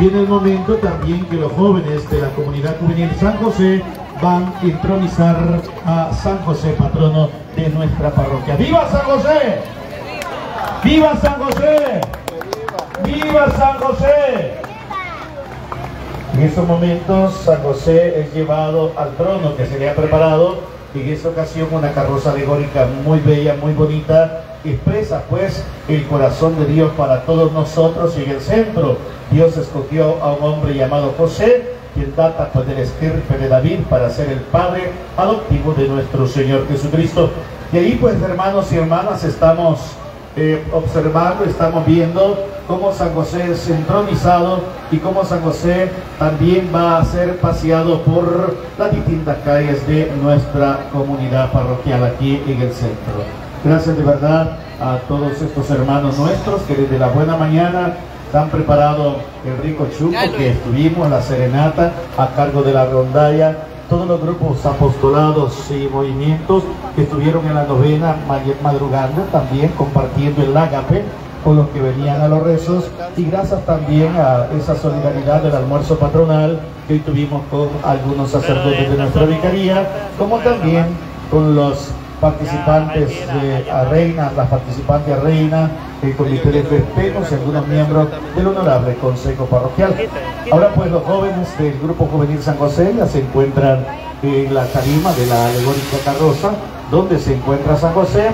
viene el momento también que los jóvenes de la comunidad juvenil San José van a entronizar a San José, patrono de nuestra parroquia. ¡Viva San José! ¡Viva San José! ¡Viva San José! En estos momentos San José es llevado al trono que se le ha preparado en esta ocasión una carroza alegórica muy bella, muy bonita, expresa pues el corazón de Dios para todos nosotros y en el centro Dios escogió a un hombre llamado José, quien data pues del estirpe de David para ser el padre adoptivo de nuestro Señor Jesucristo. Y ahí pues hermanos y hermanas estamos eh, observando, estamos viendo cómo San José es entronizado y cómo San José también va a ser paseado por las distintas calles de nuestra comunidad parroquial aquí en el centro. Gracias de verdad a todos estos hermanos nuestros que desde la buena mañana han preparado el rico chuco que estuvimos, la serenata a cargo de la rondalla, todos los grupos apostolados y movimientos que estuvieron en la novena madrugando también compartiendo el ágape con los que venían a los rezos. Y gracias también a esa solidaridad del almuerzo patronal que hoy tuvimos con algunos sacerdotes de nuestra vicaría, como también con los participantes de a Reina, las participantes a Reina, el comité de festejos y algunos miembros del honorable Consejo Parroquial. Ahora pues los jóvenes del Grupo Juvenil San José ya se encuentran en la tarima de la alegórica carroza, donde se encuentra San José,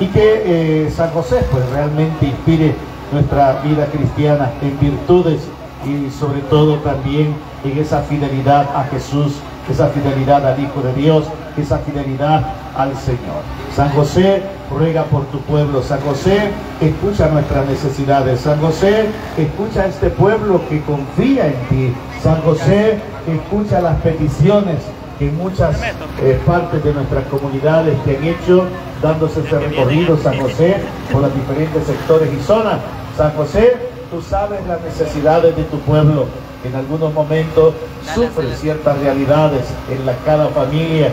y que eh, San José pues realmente inspire nuestra vida cristiana en virtudes y sobre todo también en esa fidelidad a Jesús, esa fidelidad al Hijo de Dios, esa fidelidad al Señor. San José ruega por tu pueblo. San José escucha nuestras necesidades. San José escucha a este pueblo que confía en ti. San José escucha las peticiones que muchas eh, partes de nuestras comunidades te han hecho dándose ese recorrido San José por los diferentes sectores y zonas. San José, tú sabes las necesidades de tu pueblo. En algunos momentos sufre ciertas realidades en la, cada familia,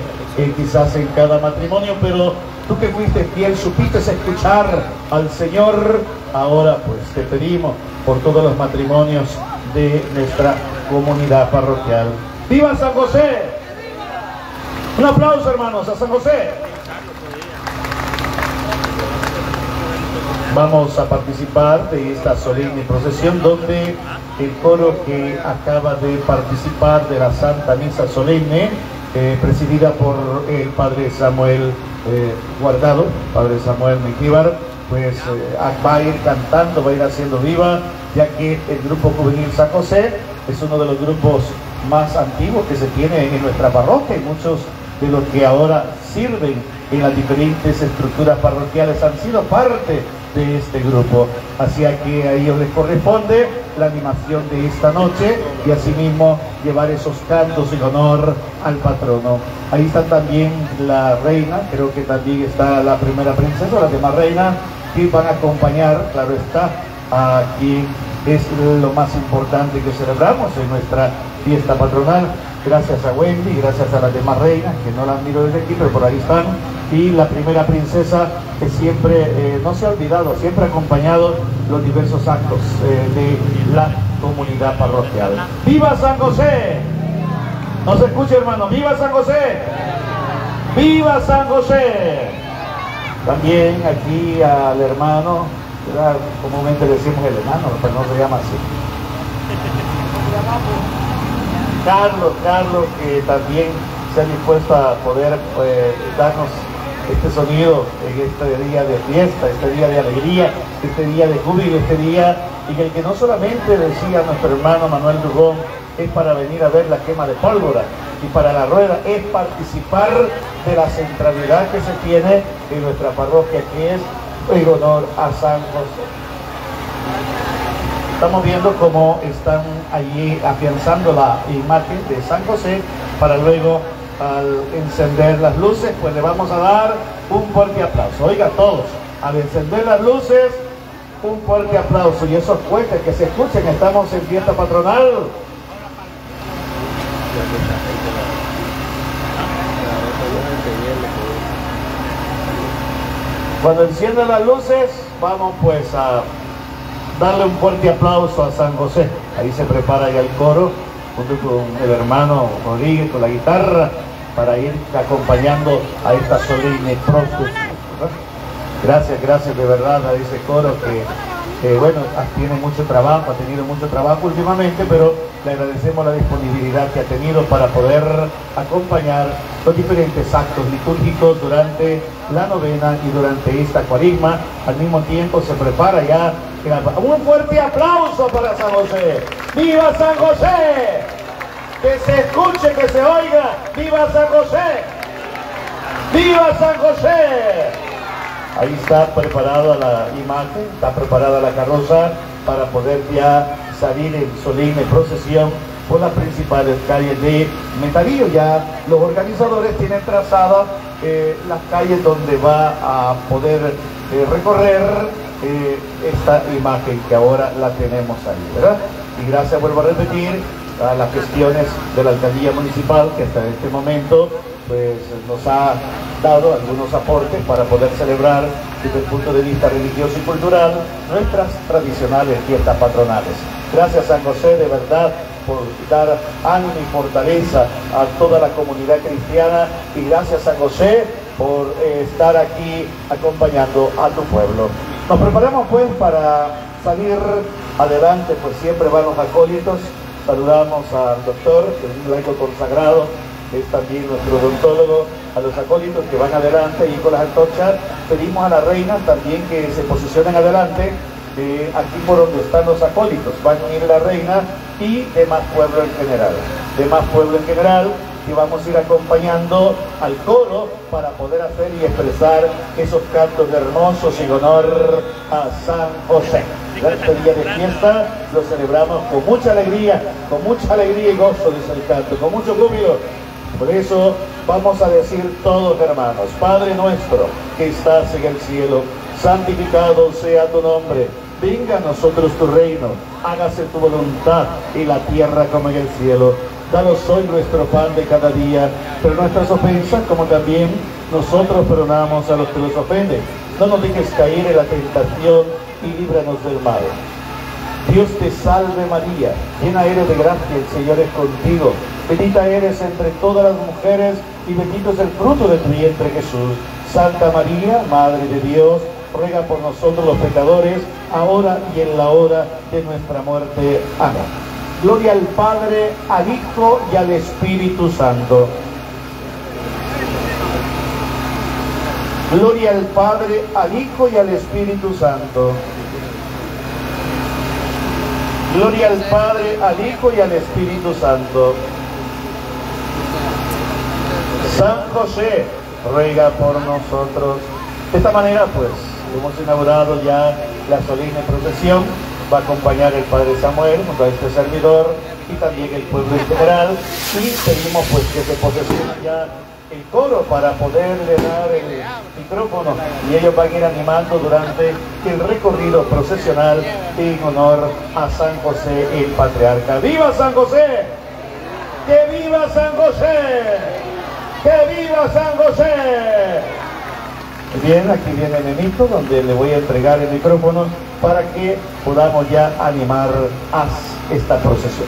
quizás en cada matrimonio, pero tú que fuiste fiel, supiste escuchar al Señor. Ahora pues te pedimos por todos los matrimonios de nuestra comunidad parroquial. ¡Viva San José! Un aplauso hermanos a San José. Vamos a participar de esta solemne procesión donde el coro que acaba de participar de la Santa Misa Solemne, eh, presidida por el Padre Samuel eh, Guardado, Padre Samuel Mengíbar, pues eh, va a ir cantando, va a ir haciendo viva, ya que el Grupo Juvenil San José es uno de los grupos más antiguos que se tiene en nuestra parroquia y muchos de los que ahora sirven en las diferentes estructuras parroquiales han sido parte de este grupo. Así que a ellos les corresponde la animación de esta noche y asimismo llevar esos cantos en honor al patrono. Ahí está también la reina, creo que también está la primera princesa, la demás reina, que van a acompañar, claro está, a quien es lo más importante que celebramos en nuestra fiesta patronal. Gracias a Wendy, gracias a las demás reinas, que no las miro desde aquí, pero por ahí están. Y la primera princesa que siempre, eh, no se ha olvidado, siempre ha acompañado los diversos actos eh, de la comunidad parroquial. ¡Viva San José! No se escucha hermano, ¡viva San José! ¡Viva San José! También aquí al hermano, comúnmente decimos el hermano, pero no se llama así. Carlos, Carlos, que también se ha dispuesto a poder pues, darnos este sonido en este día de fiesta, este día de alegría, este día de júbilo, este día y el que no solamente decía nuestro hermano Manuel Dugón es para venir a ver la quema de pólvora y para la rueda es participar de la centralidad que se tiene en nuestra parroquia que es en honor a San José. Estamos viendo cómo están allí afianzando la imagen de San José para luego al encender las luces, pues le vamos a dar un fuerte aplauso. Oiga todos, al encender las luces, un fuerte aplauso. Y esos cohetes que se escuchen, estamos en fiesta patronal. Cuando enciendan las luces, vamos pues a darle un fuerte aplauso a San José. Ahí se prepara ya el coro, junto con el hermano Rodríguez, con la guitarra, para ir acompañando a esta solemne procesión. Gracias, gracias de verdad a ese coro que bueno, tiene mucho trabajo, ha tenido mucho trabajo últimamente, pero le agradecemos la disponibilidad que ha tenido para poder acompañar los diferentes actos litúrgicos durante la novena y durante esta cuarisma. Al mismo tiempo se prepara ya un fuerte aplauso para San José. ¡Viva San José! Que se escuche, que se oiga. ¡Viva San José! ¡Viva San José! Ahí está preparada la imagen, está preparada la carroza para poder ya salir en solemne procesión por las principales calles de Metarillo. Ya los organizadores tienen trazadas eh, las calles donde va a poder eh, recorrer eh, esta imagen que ahora la tenemos ahí, ¿verdad? Y gracias, vuelvo a repetir, a las gestiones de la alcaldía municipal que hasta este momento pues nos ha dado algunos aportes para poder celebrar desde el punto de vista religioso y cultural nuestras tradicionales fiestas patronales. Gracias San José de verdad por dar ánimo y fortaleza a toda la comunidad cristiana y gracias San José por eh, estar aquí acompañando a tu pueblo. Nos preparamos pues para salir adelante, pues siempre van los acólitos. Saludamos al doctor, que es un laico consagrado, es también nuestro odontólogo, a los acólitos que van adelante y con las antorchas. Pedimos a la reina también que se posicionen adelante, eh, aquí por donde están los acólitos. Van a ir la reina y demás pueblo en general. Demás pueblo en general y vamos a ir acompañando al coro para poder hacer y expresar esos cantos hermosos en honor a San José. Este día de fiesta lo celebramos con mucha alegría, con mucha alegría y gozo, dice el canto, con mucho júbilo por eso vamos a decir todos hermanos, Padre nuestro que estás en el cielo, santificado sea tu nombre, venga a nosotros tu reino, hágase tu voluntad en la tierra como en el cielo. Danos hoy nuestro pan de cada día, pero nuestras ofensas como también nosotros perdonamos a los que nos ofenden. No nos dejes caer en la tentación y líbranos del mal. Dios te salve María, llena eres de gracia, el Señor es contigo. Bendita eres entre todas las mujeres y bendito es el fruto de tu vientre Jesús. Santa María, Madre de Dios, ruega por nosotros los pecadores, ahora y en la hora de nuestra muerte. Amén. Gloria al Padre, al Hijo y al Espíritu Santo. Gloria al Padre, al Hijo y al Espíritu Santo. Gloria al Padre, al Hijo y al Espíritu Santo. San José ruega por nosotros. De esta manera, pues, hemos inaugurado ya la solemne procesión. Va a acompañar el Padre Samuel junto a este servidor y también el pueblo en general. Y pedimos pues que se posesione ya el coro para poderle dar el micrófono y ellos van a ir animando durante el recorrido procesional en honor a San José el Patriarca. ¡Viva San José! ¡Que viva San José! ¡Que viva San José! Bien, aquí viene Nenito, donde le voy a entregar el micrófono para que podamos ya animar a esta procesión.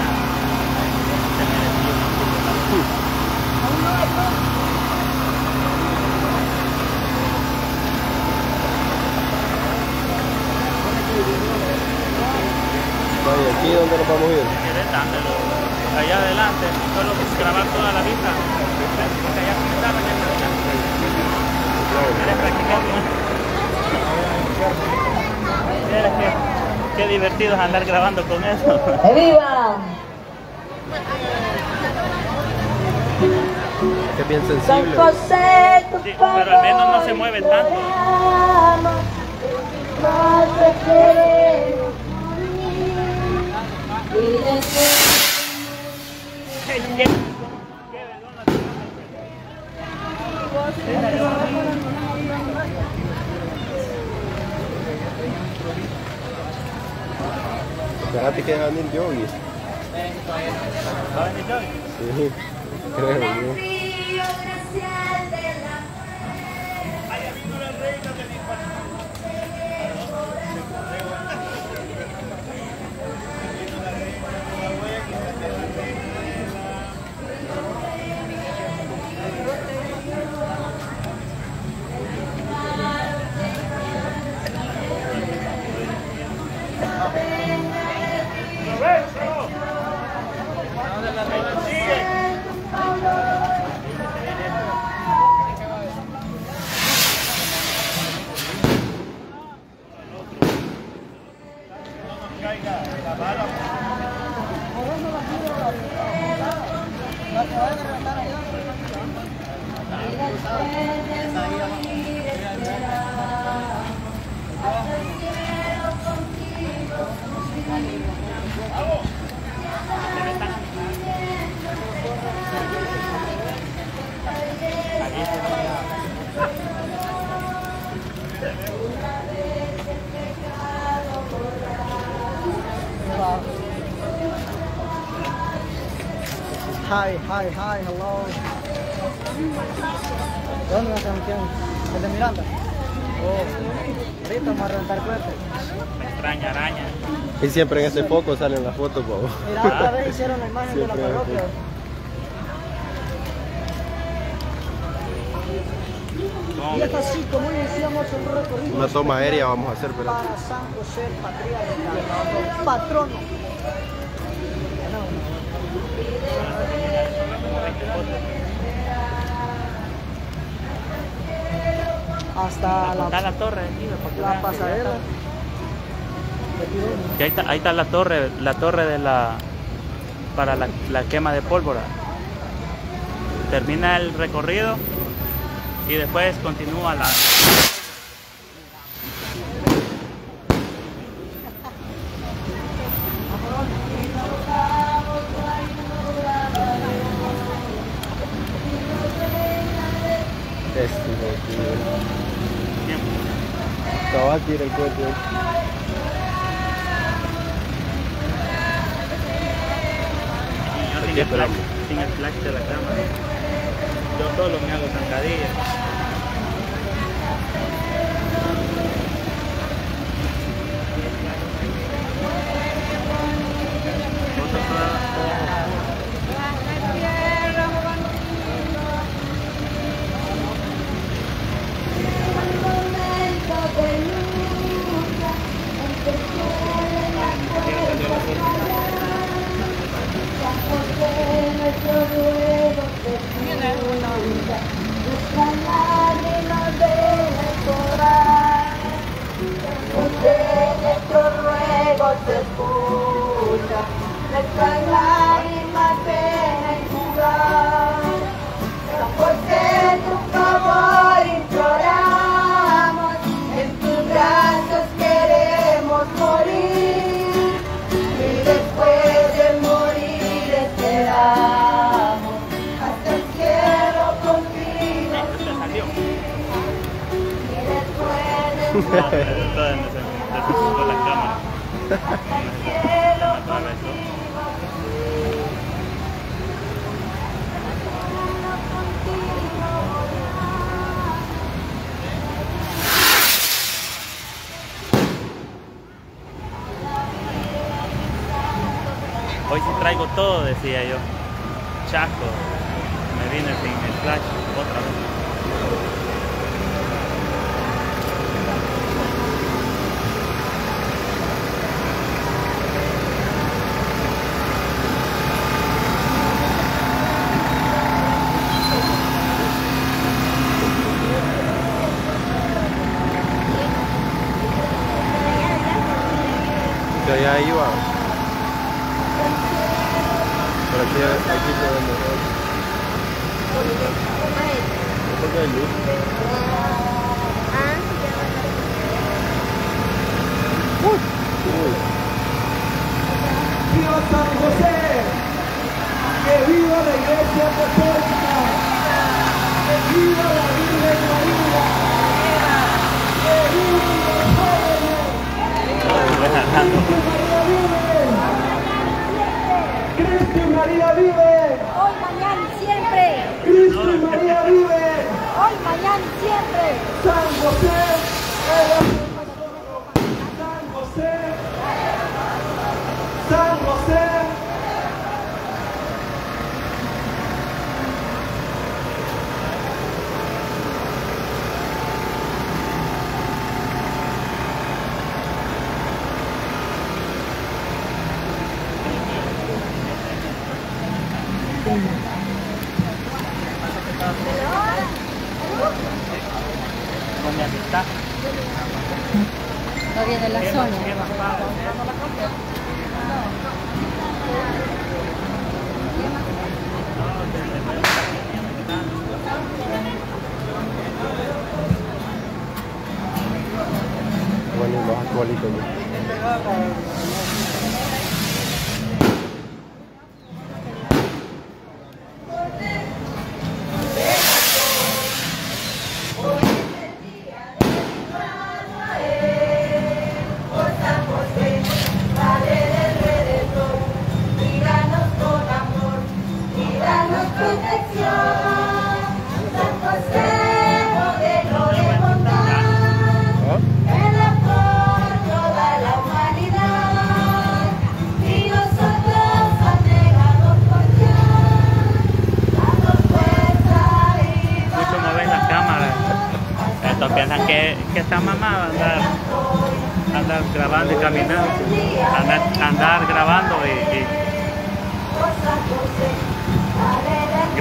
dónde nos vamos a ir? Allá adelante, solo grabar toda la vista. Allá comenzaba, ya Qué divertido es andar grabando con eso. ¡Viva! Que es bien San sensible. José, tu Sí, pero al menos no se mueve tanto. panorama, más te queremos unir. Y después Qué- qué- Espérate que van en yogi. ¿Va a venir Joey? Sí, creo yo. Hi, hi, hi, hello. ¿De dónde me canción? ¿Es de Miranda? Oh, ahorita vamos a rentar cohetes. Extraña araña. Y siempre en ese foco salen las fotos, bobo. Mira, otra vez hicieron la imagen de la Siempre parroquia. Y es así como iniciamos el recorrido Una toma aérea vamos a hacer, pero para San José, el patriarca, patrono. Hasta la, la torre la pasarela. Que ahí, está, ahí está la torre, la torre de la para la, la quema de pólvora. Termina el recorrido y después continúa la. Tirar el cohete. Sin el, flash, sin el flash de la cámara. Yo solo me hago zancadillas. ¿No? Hoy sí traigo todo, decía yo. Chaco. Me vine sin el flash otra vez.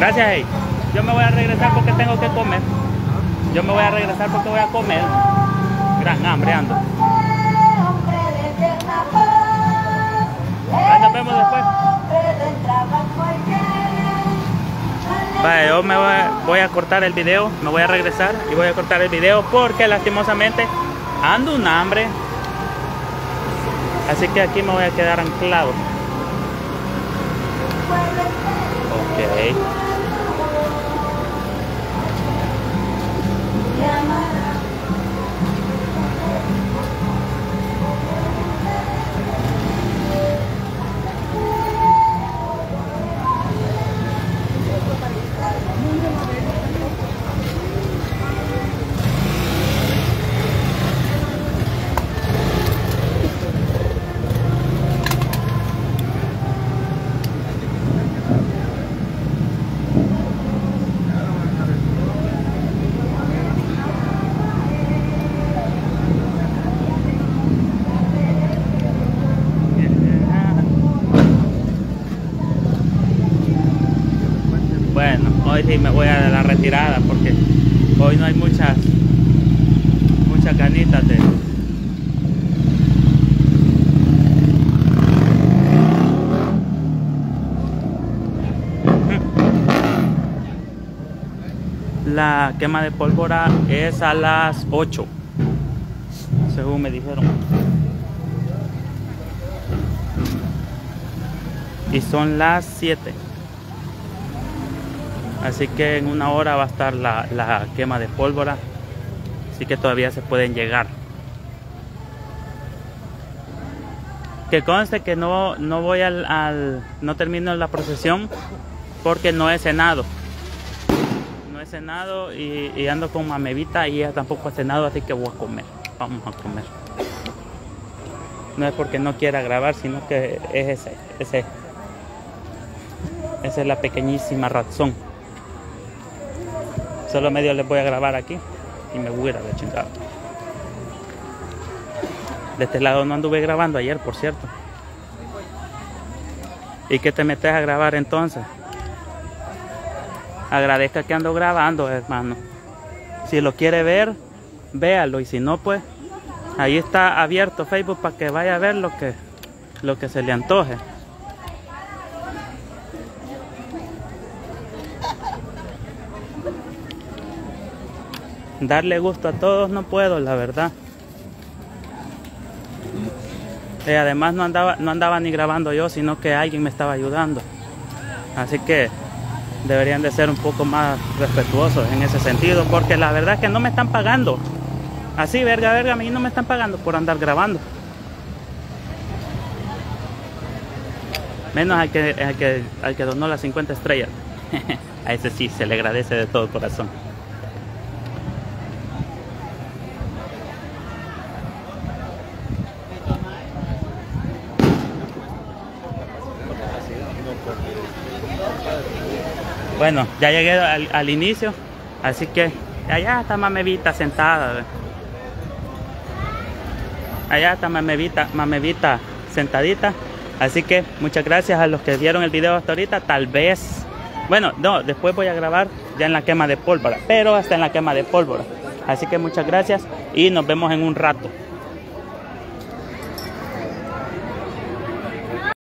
Gracias, hey. Yo me voy a regresar porque tengo que comer. Yo me voy a regresar porque voy a comer. Gran hambre ando. Ahí nos vemos después. Vale, yo me voy, voy a cortar el video, me voy a regresar y voy a cortar el video porque lastimosamente ando un hambre. Así que aquí me voy a quedar anclado. Ok. Hoy sí me voy a la retirada porque hoy no hay muchas muchas ganitas de La quema de pólvora es a las 8, según me dijeron. Y son las 7. Así que en una hora va a estar la, la quema de pólvora. Así que todavía se pueden llegar. Que conste que no, no voy al, al- no termino la procesión porque no he cenado. No he cenado y, ando con mamevita y ella tampoco ha cenado, así que voy a comer. Vamos a comer. No es porque no quiera grabar, sino que es ese, ese. Esa es la pequeñísima razón. Solo medio les voy a grabar aquí y me voy a ir a la chingada. De este lado no anduve grabando ayer, por cierto. ¿Y qué te metes a grabar entonces? Agradezca que ando grabando, hermano. Si lo quiere ver, véalo. Y si no, pues ahí está abierto Facebook para que vaya a ver lo que, lo que se le antoje. Darle gusto a todos no puedo, la verdad. Además no andaba, no andaba ni grabando yo, sino que alguien me estaba ayudando. Así que deberían de ser un poco más respetuosos en ese sentido, porque la verdad es que no me están pagando. Así, verga, verga, a mí no me están pagando por andar grabando. Menos al que, al que, al que donó las 50 estrellas. a ese sí se le agradece de todo corazón. Bueno, ya llegué al, inicio, así que allá está Mamevita sentada. Allá está Mamevita, Mamevita sentadita. Así que muchas gracias a los que vieron el video hasta ahorita. Tal vez, bueno, no, después voy a grabar ya en la quema de pólvora, pero hasta en la quema de pólvora. Así que muchas gracias y nos vemos en un rato.